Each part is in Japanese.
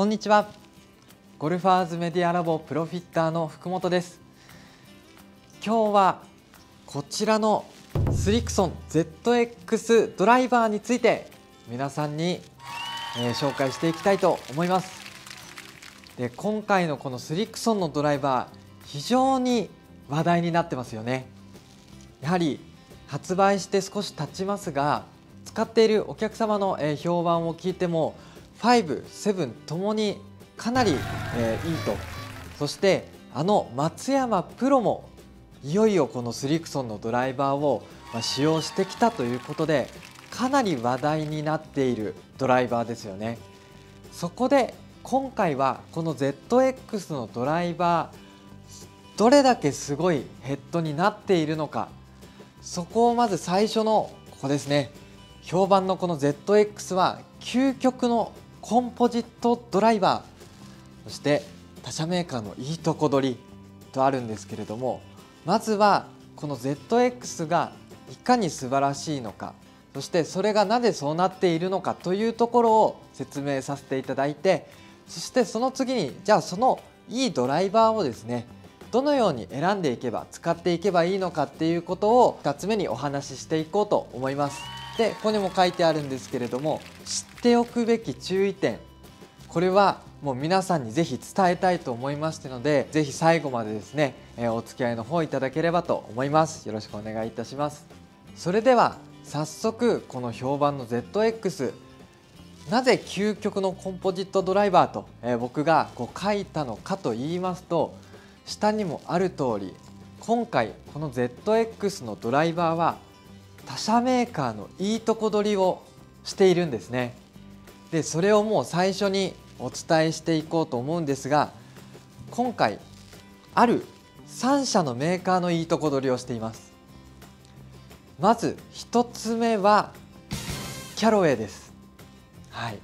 こんにちは。ゴルファーズメディアラボプロフィッターの福本です。今日はこちらのスリクソン ZX ドライバーについて皆さんに、えー、紹介していきたいと思います。で今回のこのスリクソンのドライバー非常に話題になってますよね。やはり発売して少し経ちますが使っているお客様の評判を聞いても5、7ともにかなり、えいいと。そしてあの松山プロもいよいよこのスリクソンのドライバーを使用してきたということでかなり話題になっているドライバーですよね。そこで今回はこの ZX のドライバーどれだけすごいヘッドになっているのかそこをまず最初のここですね。評判のこの ZX は究極のコンポジットドライバーそして他社メーカーのいいとこ取りとあるんですけれどもまずはこの ZX がいかに素晴らしいのかそしてそれがなぜそうなっているのかというところを説明させていただいてそしてその次にじゃあそのいいドライバーをですねどのように選んでいけば使っていけばいいのかっていうことを2つ目にお話ししていこうと思います。でここにも書いてあるんですけれども知っておくべき注意点。これはもう皆さんにぜひ伝えたいと思いましたのでぜひ最後までですね、えお付き合いの方いただければと思います。よろしくお願いいたします。それでは早速この評判の ZX なぜ究極のコンポジットドライバーと、え僕がこう書いたのかと言いますと下にもある通り今回この ZX のドライバーは他社メーカーのいいとこ取りをしているんですね。でそれをもう最初にお伝えしていこうと思うんですが今回ある3社のメーカーのいいとこ取りをしています。まず1つ目はキャロウェイです、はい、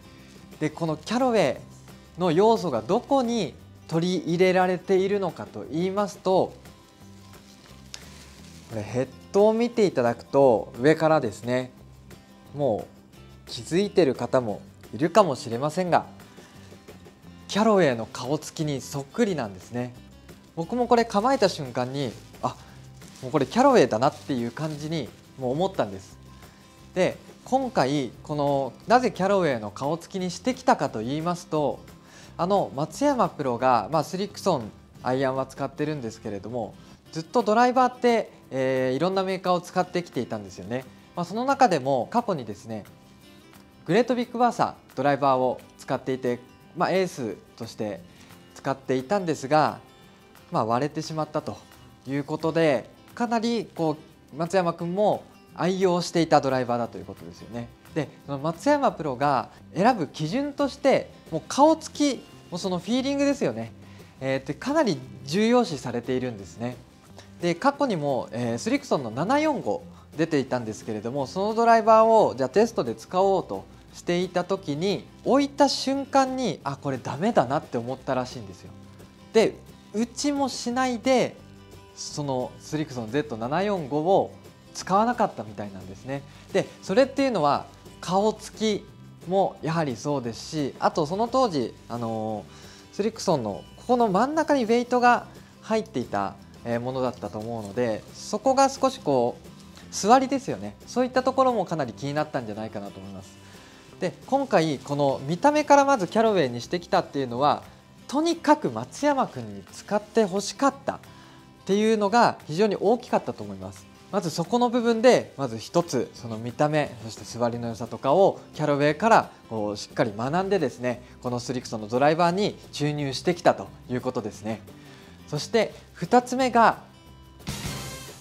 でこのキャロウェイの要素がどこに取り入れられているのかと言いますとこれヘッドを見ていただくと上からですねもう気づいてる方もいるかもしれませんがキャロウェイの顔つきにそっくりなんですね。僕もこれ構えた瞬間にあもうこれキャロウェイだなっていう感じにもう思ったんです。で今回このなぜキャロウェイの顔つきにしてきたかと言いますとあの松山プロが、まあ、スリクソンアイアンは使ってるんですけれどもずっとドライバーって、えー、いろんなメーカーを使ってきていたんですよね、まあ、その中でも過去にですねグレートビッグバーサードライバーを使っていて、まあ、エースとして使っていたんですが、まあ、割れてしまったということでかなりこう松山君も愛用していたドライバーだということですよね。でその松山プロが選ぶ基準としてもう顔つきもうそのフィーリングですよね、えー、ってかなり重要視されているんですね。で過去にも、えー、スリクソンの745出ていたんですけれどもそのドライバーをじゃあテストで使おうとしていた時に置いた瞬間にあこれダメだなって思ったらしいんですよ。で打ちもしないでそのスリクソン Z745 を使わなかったみたいなんですね。でそれっていうのは顔つきもやはりそうですしあとその当時あのスリクソンのここの真ん中にウェイトが入っていたものだったと思うのでそこが少しこう座りですよねそういったところもかなり気になったんじゃないかなと思います。で今回この見た目からまずキャロウェイにしてきたっていうのはとにかく松山君に使ってほしかったっていうのが非常に大きかったと思います。まずそこの部分でまず一つその見た目そして座りの良さとかをキャロウェイからこうしっかり学んでですねこのスリクソンのドライバーに注入してきたということですね。そして2つ目が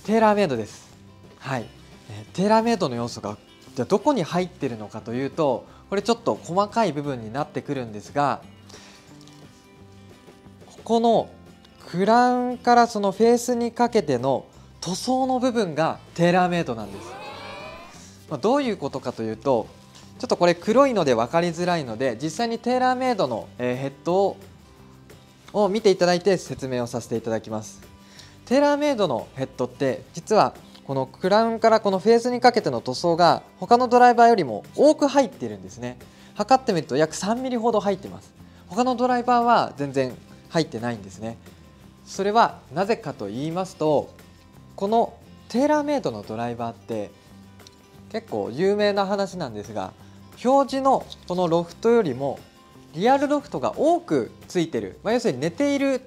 テーラーメイドです。はい、テーラーメイドの要素がじゃどこに入っているのかというとこれちょっと細かい部分になってくるんですがここのクラウンからそのフェースにかけての塗装の部分がテーラーメイドなんです。まあ、どういうことかというとちょっとこれ黒いので分かりづらいので実際にテーラーメイドのヘッドをを見ていただいて説明をさせていただきます。テーラーメイドのヘッドって実はこのクラウンからこのフェースにかけての塗装が他のドライバーよりも多く入っているんですね。測ってみると約 3mm ほど入ってます。他のドライバーは全然入ってないんですね。それはなぜかと言いますとこのテーラーメイドのドライバーって結構有名な話なんですが表示のこのロフトよりもリアルロフトが多くついてる、まあ、要するに寝ている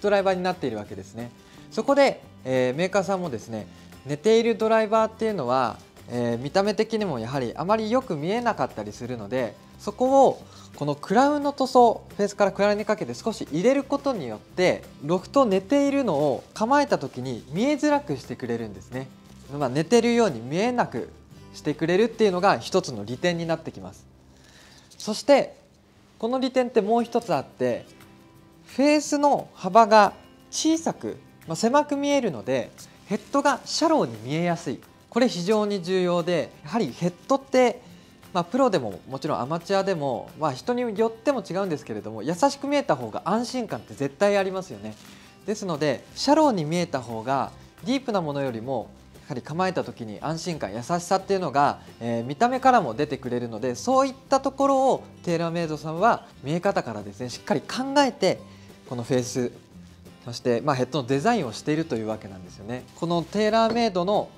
ドライバーになっているわけですね。そこで、えー、メーカーさんもですね寝ているドライバーっていうのは、えー、見た目的にもやはりあまりよく見えなかったりするのでそこをこのクラウンの塗装フェースからクラウンにかけて少し入れることによってロフト寝ているのを構えた時に見えづらくしてくれるんですね、まあ、寝てるように見えなくしてくれるっていうのが一つの利点になってきます。そしてこの利点ってもう一つあってフェースの幅が小さく、まあ、狭く見えるのでヘッドがシャローに見えやすい。これ非常に重要でやはりヘッドってまあ、プロでももちろんアマチュアでも、まあ、人によっても違うんですけれども優しく見えた方が安心感って絶対ありますよね。ですのでシャローに見えた方がディープなものよりもはり構えた時に安心感優しさっていうのが、えー、見た目からも出てくれるのでそういったところをテーラーメイドさんは見え方からですねしっかり考えてこのフェースそして、まあ、ヘッドのデザインをしているというわけなんですよね。このテーラーメイドの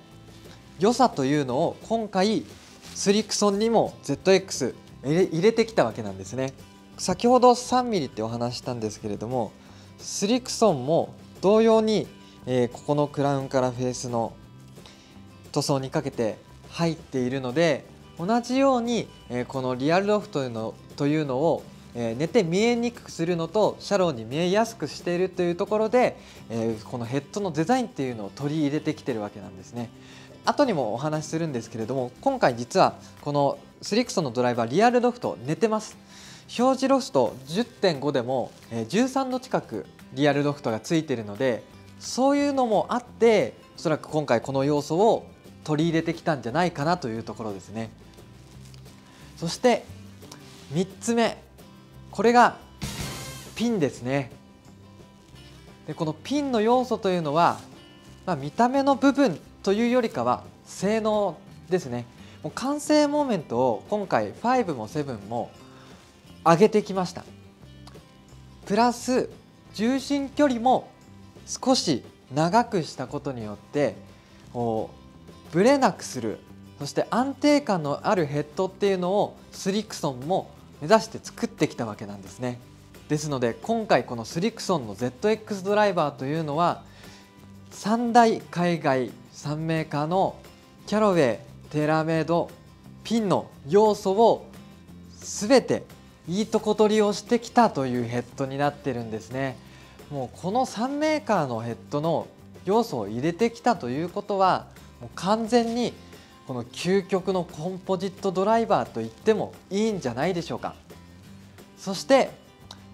良さというのを今回スリクソンにも ZX 入れてきたわけなんですね。先ほど 3mm ってお話したんですけれどもスリクソンも同様に、えー、ここのクラウンからフェースの塗装にかけて入っているので同じように、え、このリアルロフというのというのを、えー、寝て見えにくくするのとシャローに見えやすくしているというところで、えー、このヘッドのデザインっていうのを取り入れてきてるわけなんですね。後にもお話しするんですけれども今回実はこのスリクソンのドライバーリアルロフト寝てます表示ロフト10.5でも13度近くリアルロフトがついているのでそういうのもあっておそらく今回この要素を取り入れてきたんじゃないかなというところですね。そして3つ目。これがピンですね。でこのピンの要素というのは、まあ、見た目の部分というよりかは性能ですね。もう完成モーメントを今回5も7も上げてきました。プラス重心距離も少し長くしたことによってぶれなくする。そして安定感のあるヘッドっていうのをスリクソンも目指して作ってきたわけなんですね。ですので今回このスリクソンの ZX ドライバーというのは3大海外3メーカーのキャロウェイテーラーメイドピンの要素を全ていいとこ取りをしてきたというヘッドになってるんですね。もうこの3メーカーのヘッドの要素を入れてきたということはもう完全にこの究極のコンポジットドライバーと言ってもいいんじゃないでしょうか。そして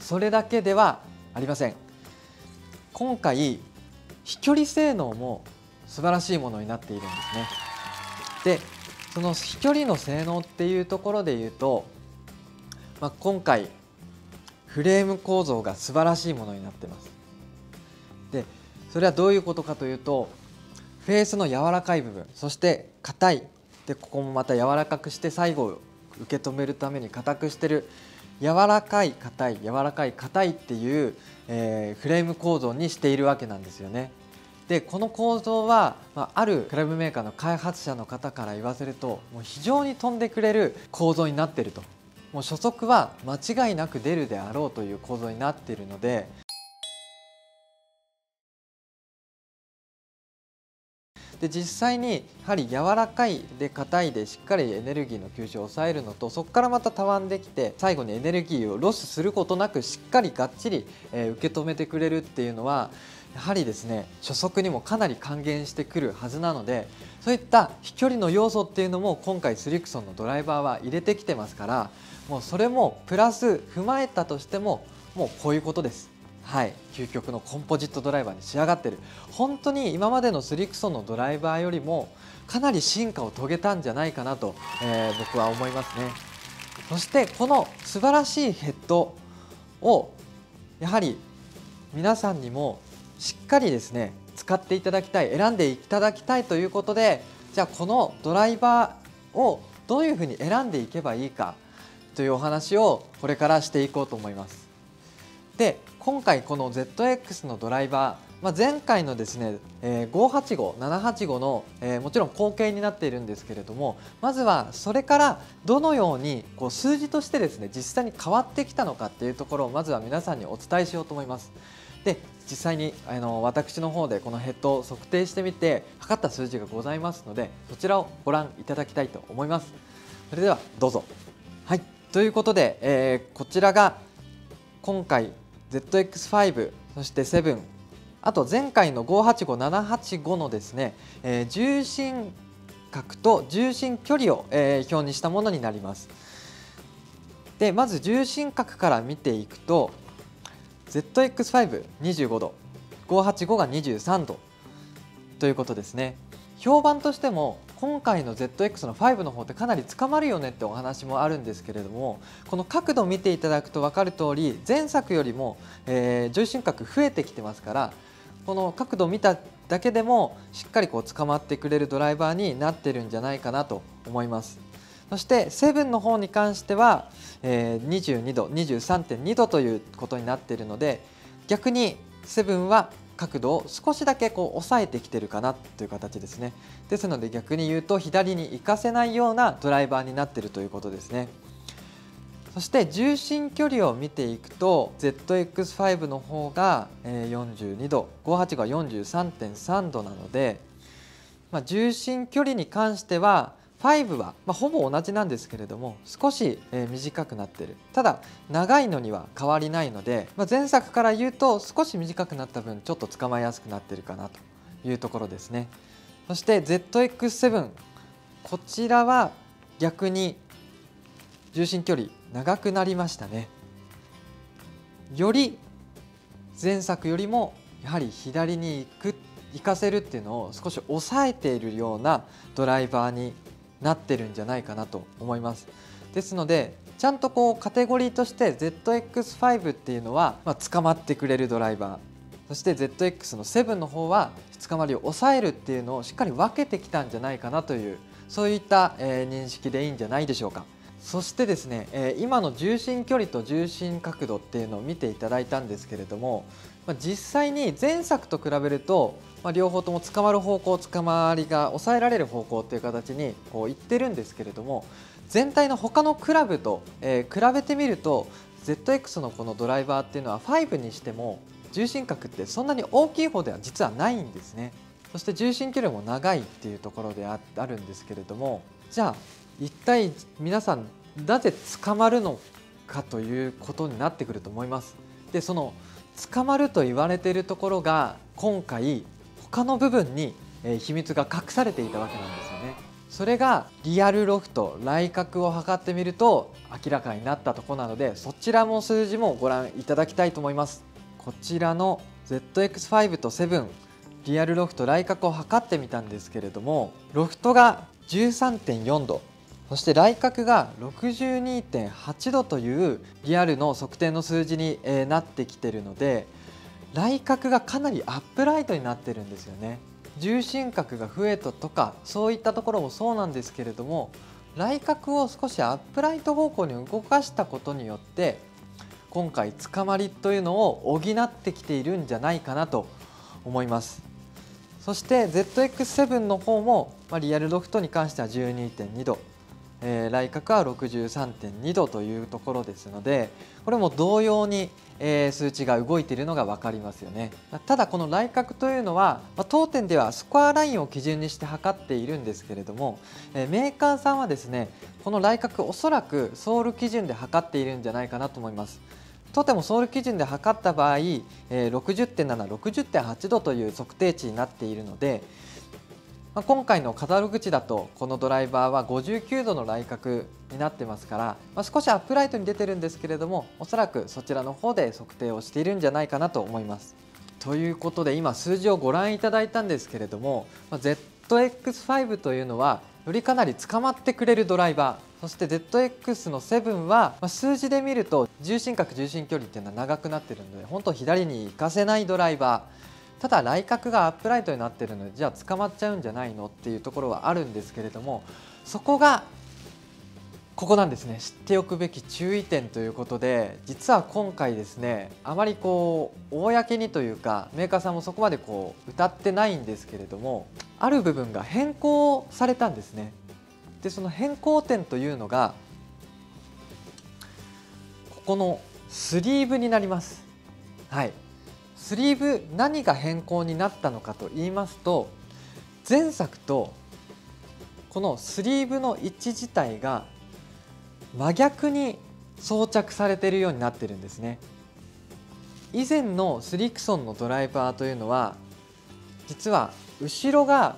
それだけではありません。今回飛距離性能も素晴らしいものになっているんですね。でその飛距離の性能っていうところで言うと、まあ、今回フレーム構造が素晴らしいものになってます。でそれはどういうことかというとフェースの柔らかい部分そして硬いでここもまた柔らかくして最後受け止めるために硬くしてる柔らかい硬い柔らかい硬いっていう、えー、フレーム構造にしているわけなんですよね。でこの構造は、まあ、あるクラブメーカーの開発者の方から言わせるともう非常に飛んでくれる構造になっているともう初速は間違いなく出るであろうという構造になっているのでで実際にやはり柔らかいで硬いでしっかりエネルギーの吸収を抑えるのとそこからまたたわんできて最後にエネルギーをロスすることなくしっかりがっちり、え受け止めてくれるっていうのはやはりですね初速にもかなり還元してくるはずなのでそういった飛距離の要素っていうのも今回スリクソンのドライバーは入れてきてますからもうそれもプラス踏まえたとしてももうこういうことです。はい、究極のコンポジットドライバーに仕上がってる。本当に今までのスリクソンのドライバーよりもかなり進化を遂げたんじゃないかなと、えー、僕は思いますね。そしてこの素晴らしいヘッドをやはり皆さんにもしっかりですね使っていただきたい選んでいただきたいということでじゃあこのドライバーをどういうふうに選んでいけばいいかというお話をこれからしていこうと思います。で今回この ZX のドライバーまあ、前回のですね、えー、585、785の、えー、もちろん後継になっているんですけれどもまずはそれからどのようにこう数字としてですね実際に変わってきたのかっていうところをまずは皆さんにお伝えしようと思います。で実際にあの私の方でこのヘッドを測定してみて測った数字がございますのでそちらをご覧いただきたいと思います。それではどうぞ。はいということで、えー、こちらが今回 ZX5 そして7あと前回の585785のですね、えー、重心角と重心距離を、えー、表にしたものになります。でまず重心角から見ていくと ZX525 度585が23度ということですね。評判としても今回の ZX の5の方ってかなり捕まるよねってお話もあるんですけれどもこの角度を見ていただくと分かる通り前作よりも、えー、重心角増えてきてますからこの角度を見ただけでもしっかりこう捕まってくれるドライバーになってるんじゃないかなと思います。そして7の方に関しては、えー、22度23.2度ということになっているので逆に7は角度を少しだけこう抑えてきてるかなという形ですね。ですので逆に言うと左に行かせないようなドライバーになっているということですね。そして重心距離を見ていくと ZX5 の方が42度58が43.3度なので、まあ、重心距離に関しては5は、まあ、ほぼ同じなんですけれども少し、え短くなってる。ただ長いのには変わりないので、まあ、前作から言うと少し短くなった分ちょっと捕まえやすくなってるかなというところですね。そして ZX7 こちらは逆に重心距離長くなりましたね。より前作よりもやはり左に行く行かせるっていうのを少し抑えているようなドライバーになってるんじゃないかなと思いますですのでちゃんとこうカテゴリーとして ZX5 っていうのは、まあ、捕まってくれるドライバーそして ZX の7の方は捕まりを抑えるっていうのをしっかり分けてきたんじゃないかなというそういった、え認識でいいんじゃないでしょうか。そしてですね、え今の重心距離と重心角度っていうのを見ていただいたんですけれども、ま実際に前作と比べると、まあ両方とも捕まる方向捕まりが抑えられる方向っていう形にこういってるんですけれども全体の他のクラブと、え比べてみると ZX のこのドライバーっていうのは5にしても重心角ってそんなに大きい方では実はないんですねそして重心距離も長いっていうところであるんですけれどもじゃあ一体皆さんなぜ捕まるのかということになってくると思います。でその捕まると言われているところが今回他の部分に秘密が隠されていたわけなんですよね。それがリアルロフト来角を測ってみると明らかになったとこなのでそちらも数字もご覧いただきたいと思います。こちらの ZX5 と7リアルロフト来角を測ってみたんですけれどもロフトが13.4度そして来角が62.8度というリアルの測定の数字になってきてるので来角がかなりアップライトになってるんですよね。重心角が増えたとかそういったところもそうなんですけれども来角を少しアップライト方向に動かしたことによって今回捕まりというのを補ってきているんじゃないかなと思います。そして ZX7 の方も、まあ、リアルロフトに関しては12.2度。えー、来角は63.2度というところですのでこれも同様に、えー、数値が動いているのが分かりますよね。ただこの来角というのは、まあ、当店ではスコアラインを基準にして測っているんですけれども、えー、メーカーさんはですねこの来角おそらくソール基準で測っているんじゃないかなと思います。とてもソール基準で測った場合、えー、60.7、60.8度という測定値になっているので、まあ、今回のカタログ値だとこのドライバーは59度の来角になってますから、まあ、少しアップライトに出てるんですけれどもおそらくそちらの方で測定をしているんじゃないかなと思います。ということで今数字をご覧いただいたんですけれども、まあ、ZX5 というのはよりかなり捕まってくれるドライバーそして ZX の7はま数字で見ると重心角重心距離っていうのは長くなってるので本当左に行かせないドライバーただ来角がアップライトになっているのでじゃあ捕まっちゃうんじゃないのっていうところはあるんですけれどもそこがここなんですね。知っておくべき注意点ということで実は今回ですねあまりこう公にというかメーカーさんもそこまでこう歌ってないんですけれどもある部分が変更されたんですね。でその変更点というのがここのスリーブになります。はい。スリーブ何が変更になったのかと言いますと前作とこのスリーブの位置自体が真逆に装着されているようになってるんですね。以前のスリクソンのドライバーというのは実は後ろが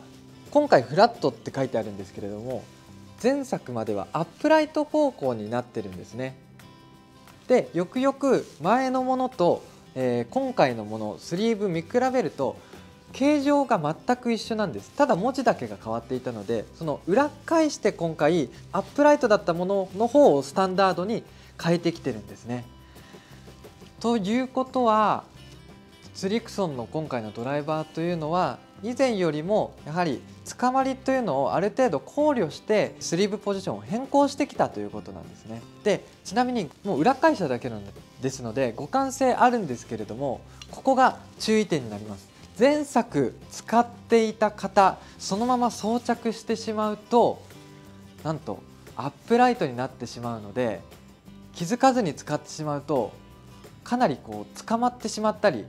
今回フラットって書いてあるんですけれども前作まではアップライト方向になってるんですね。でよくよく前のものと、えー、今回のものスリーブ見比べると形状が全く一緒なんですただ文字だけが変わっていたのでその裏返して今回アップライトだったものの方をスタンダードに変えてきてるんですね。ということはツリクソンの今回のドライバーというのは以前よりもやはりつかまりというのをある程度考慮してスリーブポジションを変更してきたということなんですね。でちなみにもう裏返しただけなんでですので互換性あるんですけれどもここが注意点になります。前作使っていた方そのまま装着してしまうとなんとアップライトになってしまうので気づかずに使ってしまうとかなりこう捕まってしまったり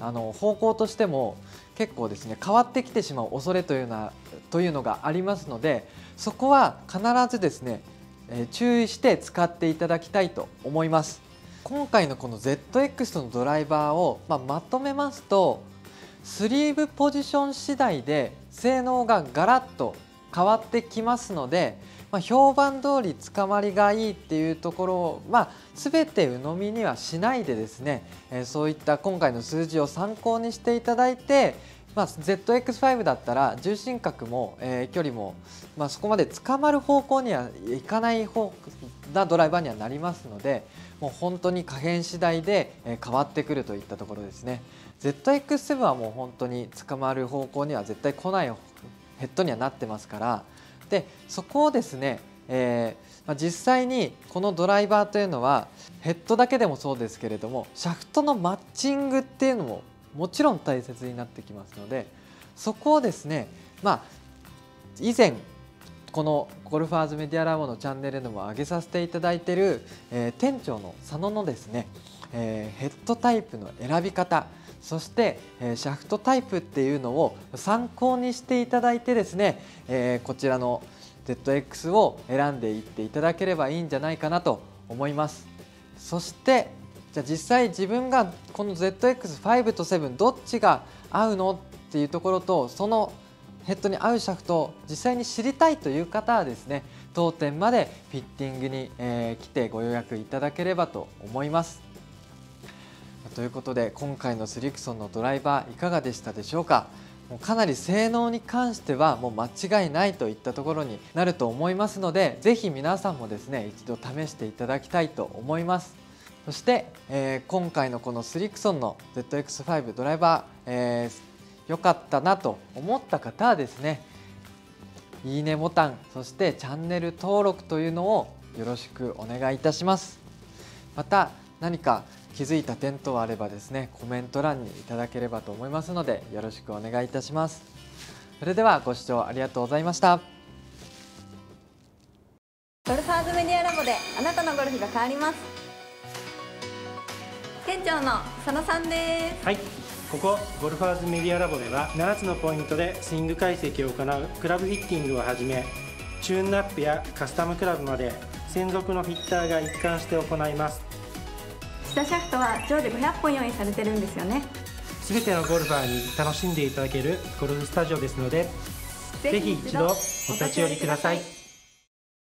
あの方向としても結構ですね変わってきてしまう恐れというのというのがありますのでそこは必ずですね、え注意して使っていただきたいと思います今回のこの ZX のドライバーを、まあ、まとめますとスリーブポジション次第で性能がガラッと変わってきますので、まあ、評判通り捕まりがいいっていうところを、まあ、全て鵜呑みにはしないでですね、えー、そういった今回の数字を参考にしていただいて、まあ、ZX5 だったら重心角も、えー、距離も、まあ、そこまで捕まる方向にはいかない方なドライバーにはなりますのでもう本当に可変次第で変わってくるといったところですね。ZX7 はもう本当に捕まる方向には絶対来ないヘッドにはなってますからでそこをですね、えーまあ、実際にこのドライバーというのはヘッドだけでもそうですけれどもシャフトのマッチングっていうのももちろん大切になってきますのでそこをですねまあ以前このゴルファーズメディアラボのチャンネルでも上げさせていただいている、えー、店長の佐野のですね、えー、ヘッドタイプの選び方そして、えー、シャフトタイプっていうのを参考にしていただいてですね、え、こちらの ZX を選んでいっていただければいいんじゃないかなと思います。そしてじゃあ実際自分がこの ZX5 と7どっちが合うのっていうところとそのヘッドに合うシャフトを実際に知りたいという方はですね当店までフィッティングに、えー、来てご予約いただければと思います。ということで今回のスリクソンのドライバーいかがでしたでしょうか？もうかなり性能に関してはもう間違いないといったところになると思いますのでぜひ皆さんもですね一度試していただきたいと思いますそして、えー、今回のこのスリクソンの ZX5 ドライバー、えー良かったなと思った方はですねいいねボタンそしてチャンネル登録というのをよろしくお願いいたします。また何か気づいた点等あればですねコメント欄にいただければと思いますのでよろしくお願いいたします。それではご視聴ありがとうございました。ゴルファーズメディアラボであなたのゴルフが変わります。店長の佐野さんです。はいここゴルファーズメディアラボでは7つのポイントでスイング解析を行うクラブフィッティングをはじめチューンナップやカスタムクラブまで専属のフィッターが一貫して行います。試打シャフトは常時500本用意されてるんですよね。全てのゴルファーに楽しんでいただけるゴルフスタジオですのでぜひ一度お立ち寄りください